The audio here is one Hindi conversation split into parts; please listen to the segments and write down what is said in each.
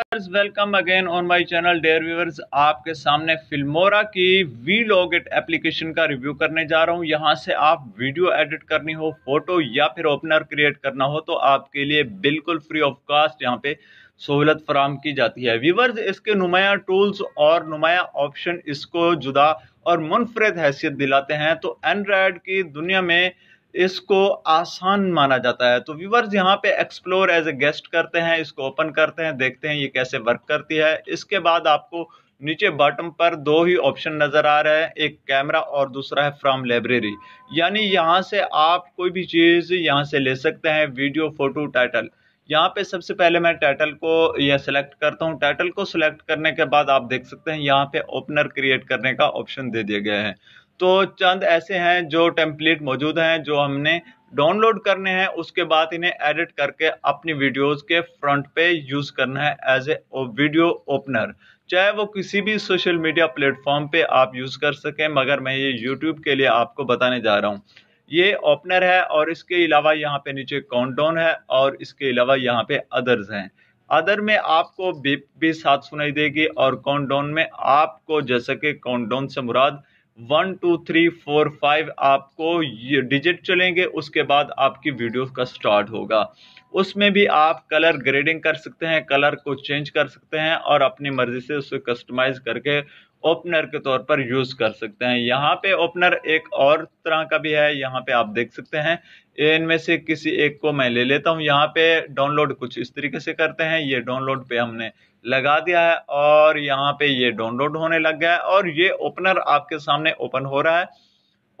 Viewers welcome again on my channel dear viewers आपके सामने फिल्मोरा की वी लॉगिट एप्लीकेशन का रिव्यू करने जा रहा हूँ। यहाँ से आप वीडियो एडिट करनी हो फ़ोटो या फिर ओपनर क्रिएट करना हो तो आपके लिए बिल्कुल फ्री ऑफ़ कास्ट यहाँ पे सहूलत फराम की जाती है। व्यूवर्स इसके नुमाया टूल्स और नुमाया ऑप्शन इसको जुदा और मुनफरद हैसियत दिलाते हैं। तो एंड्रॉयड की दुनिया में इसको आसान माना जाता है। तो व्यूवर्स यहाँ पे एक्सप्लोर एज ए गेस्ट करते हैं, इसको ओपन करते हैं, देखते हैं ये कैसे वर्क करती है। इसके बाद आपको नीचे बॉटम पर दो ही ऑप्शन नज़र आ रहे हैं, एक कैमरा और दूसरा है फ्रॉम लाइब्रेरी यानी यहाँ से आप कोई भी चीज़ यहाँ से ले सकते हैं वीडियो फ़ोटो टाइटल यहाँ पे सबसे पहले मैं टाइटल को यह सिलेक्ट करता हूँ। टाइटल को सिलेक्ट करने के बाद आप देख सकते हैं, यहाँ पे ओपनर क्रिएट करने का ऑप्शन दे दिया गया है। तो चंद ऐसे हैं जो टेम्पलेट मौजूद हैं, जो हमने डाउनलोड करने हैं, उसके बाद इन्हें एडिट करके अपनी वीडियोस के फ्रंट पे यूज़ करना है एज ए वीडियो ओपनर चाहे वो किसी भी सोशल मीडिया प्लेटफॉर्म पे आप यूज़ कर सकें, मगर मैं ये यूट्यूब के लिए आपको बताने जा रहा हूँ। ये ओपनर है और इसके अलावा यहाँ पे नीचे काउंटडाउन है और इसके अलावा यहाँ पे अदर्स हैं। अदर में आपको बीप भी साथ सुनाई देगी और काउंटडाउन में आपको जैसे कि काउंटडाउन से मुराद one, two, three, four, five आपको ये डिजिट चलेंगे, उसके बाद आपकी वीडियो का स्टार्ट होगा। उसमें भी आप कलर ग्रेडिंग कर सकते हैं, कलर को चेंज कर सकते हैं और अपनी मर्ज़ी से उसे कस्टमाइज करके ओपनर के तौर पर यूज़ कर सकते हैं। यहाँ पे ओपनर एक और तरह का भी है, यहाँ पे आप देख सकते हैं। इनमें से किसी एक को मैं ले लेता हूँ। यहाँ पे डाउनलोड कुछ इस तरीके से करते हैं। ये डाउनलोड पे हमने लगा दिया है और यहाँ पे ये डाउनलोड होने लग गया है और ये ओपनर आपके सामने ओपन हो रहा है।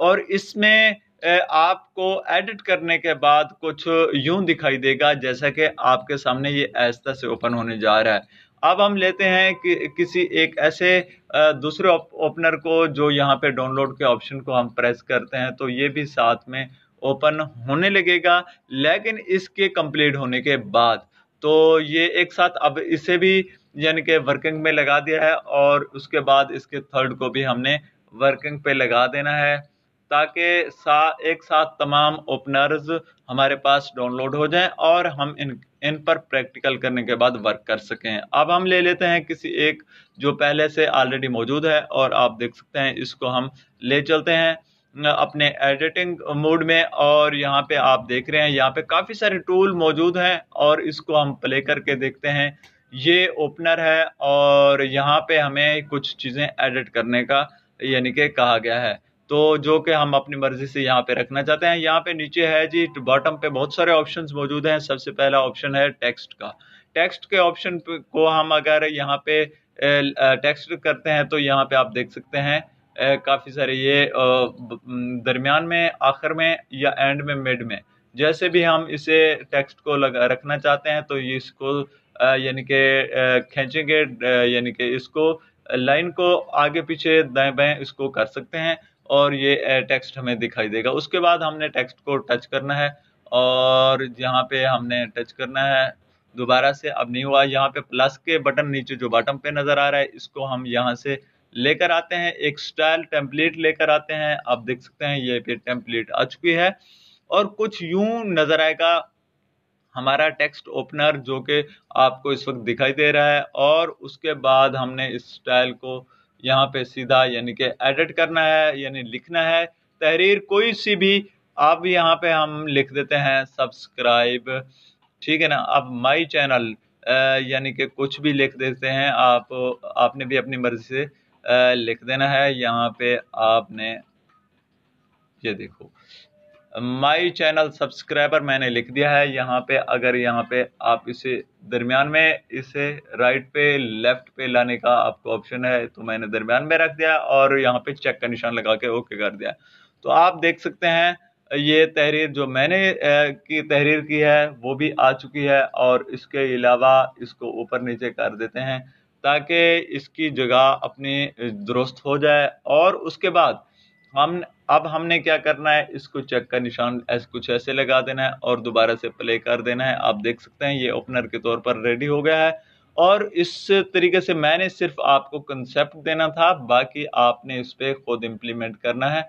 और इसमें आपको एडिट करने के बाद कुछ यूँ दिखाई देगा जैसा कि आपके सामने ये ऐसा से ओपन होने जा रहा है। अब हम लेते हैं कि, किसी एक ऐसे दूसरे ओपनर को जो यहाँ पे डाउनलोड के ऑप्शन को हम प्रेस करते हैं तो ये भी साथ में ओपन होने लगेगा, लेकिन इसके कंप्लीट होने के बाद। तो ये एक साथ अब इसे भी यानी कि वर्किंग में लगा दिया है और उसके बाद इसके थर्ड को भी हमने वर्किंग पे लगा देना है। ताकि सा, एक साथ तमाम ओपनर्स हमारे पास डाउनलोड हो जाएँ और हम इन इन पर प्रैक्टिकल करने के बाद वर्क कर सकें। अब हम ले लेते हैं किसी एक जो पहले से ऑलरेडी मौजूद है और आप देख सकते हैं, इसको हम ले चलते हैं अपने एडिटिंग मोड में और यहाँ पे आप देख रहे हैं, यहाँ पे काफ़ी सारे टूल मौजूद हैं और इसको हम प्ले करके देखते हैं। ये ओपनर है और यहाँ पे हमें कुछ चीज़ें एडिट करने का, यानी कि कहा गया है। तो जो कि हम अपनी मर्ज़ी से यहाँ पे रखना चाहते हैं। यहाँ पे नीचे है जी बॉटम पे बहुत सारे ऑप्शन मौजूद हैं। सबसे पहला ऑप्शन है टेक्स्ट का। टेक्स्ट के ऑप्शन को हम अगर यहाँ पे टेक्स्ट करते हैं तो यहाँ पे आप देख सकते हैं काफ़ी सारे ये दरमियान में, आखिर में या एंड में मिड में। जैसे भी हम इसे टेक्स्ट को लगा, रखना चाहते हैं तो ये इसको यानी कि खींचेंगे यानी कि इसको लाइन को आगे पीछे दाएँ बाएँ इसको कर सकते हैं। और ये टेक्स्ट हमें दिखाई देगा। उसके बाद हमने टेक्स्ट को टच करना है और यहाँ पे हमने टच करना है दोबारा से। अब नहीं हुआ। यहाँ पे प्लस के बटन नीचे जो बटन पे नज़र आ रहा है, इसको हम यहाँ से लेकर आते हैं। एक स्टाइल टेम्पलेट लेकर आते हैं। आप देख सकते हैं, ये पे टेम्पलेट आ चुकी है। और कुछ यूँ नज़र आएगा हमारा टेक्स्ट ओपनर जो कि आपको इस वक्त दिखाई दे रहा है। और उसके बाद हमने इस स्टाइल को यहाँ पे सीधा यानी कि एडिट करना है, यानी लिखना है। तहरीर कोई सी भी, आप यहाँ पे हम लिख देते हैं सब्सक्राइब ठीक है ना? आप माई चैनल यानी कि कुछ भी लिख देते हैं, आप, आपने भी अपनी मर्ज़ी से लिख देना है। यहाँ पे आपने, ये देखो माई चैनल सब्सक्राइबर मैंने लिख दिया है, यहाँ पे, अगर यहाँ पे आप इसे दरमियान में इसे राइट पे लेफ़्ट पे लाने का आपको ऑप्शन है तो मैंने दरमियान में रख दिया और यहाँ पे चेक का निशान लगा के ओके कर दिया। तो आप देख सकते हैं, ये तहरीर जो मैंने की तहरीर की है, वो भी आ चुकी है और इसके अलावा इसको ऊपर नीचे कर देते हैं ताकि इसकी जगह अपनी दुरुस्त हो जाए और उसके बाद हम अब हमने क्या करना है? इसको चेक का निशान ऐसे कुछ ऐसे लगा देना है और दोबारा से प्ले कर देना है। आप देख सकते हैं ये ओपनर के तौर पर रेडी हो गया है। और इस तरीके से मैंने सिर्फ़ आपको कंसेप्ट देना था बाकी आपने इस पर खुद इम्प्लीमेंट करना है।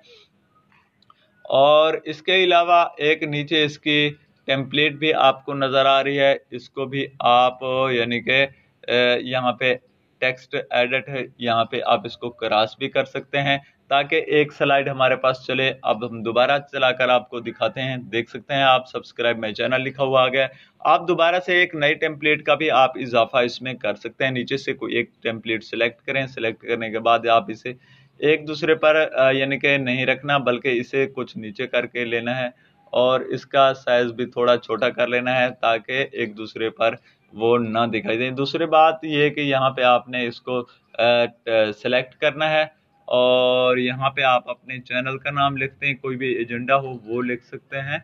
और इसके अलावा एक नीचे इसकी, टेम्पलेट भी आपको नज़र आ रही है। इसको भी आप यानी कि यहाँ पे टेक्स्ट एडिट है, यहाँ पे आप इसको क्रॉस भी कर सकते हैं, ताकि एक स्लाइड हमारे पास चले। अब हम दोबारा चलाकर आपको दिखाते हैं, देख सकते हैं आप सब्सक्राइब माई चैनल लिखा हुआ आ गया आप दोबारा से एक नई टेम्पलेट का भी आप इजाफा इसमें कर सकते हैं, नीचे से कोई एक टेम्पलेट सिलेक्ट करें सिलेक्ट करने के बाद आप इसे एक दूसरे पर यानी कि नहीं रखना, बल्कि इसे कुछ नीचे करके लेना है, और इसका साइज़ भी थोड़ा छोटा कर लेना है, ताकि एक दूसरे पर वो ना दिखाई दे। दूसरी बात ये कि यहाँ पे आपने इसको सेलेक्ट करना है और यहाँ पे आप अपने चैनल का नाम लिखते हैं, कोई भी एजेंडा हो वो लिख सकते हैं।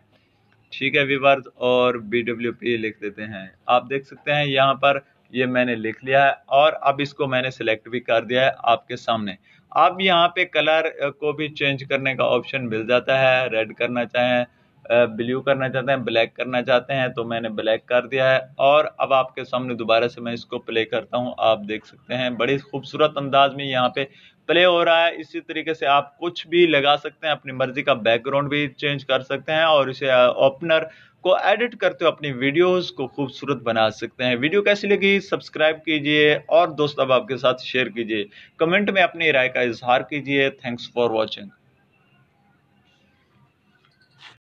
ठीक है विवर्स और बी डब्ल्यू पी लिख देते हैं। आप देख सकते हैं यहाँ पर ये मैंने लिख लिया है और अब इसको मैंने सेलेक्ट भी कर दिया है आपके सामने। अब यहाँ पे कलर को भी चेंज करने का ऑप्शन मिल जाता है रेड करना चाहें ब्लू करना चाहते हैं ब्लैक करना चाहते हैं तो मैंने ब्लैक कर दिया है। और अब आपके सामने दोबारा से मैं इसको प्ले करता हूँ, आप देख सकते हैं। बड़ी खूबसूरत अंदाज में यहाँ पे प्ले हो रहा है। इसी तरीके से आप कुछ भी लगा सकते हैं, अपनी मर्ज़ी का बैकग्राउंड भी चेंज कर सकते हैं और इसे ओपनर को एडिट करते हुए अपनी वीडियोस को खूबसूरत बना सकते हैं। वीडियो कैसी लगी? सब्सक्राइब कीजिए और दोस्त अब आपके साथ शेयर कीजिए। कमेंट में अपनी राय का इजहार कीजिए। Thanks for watching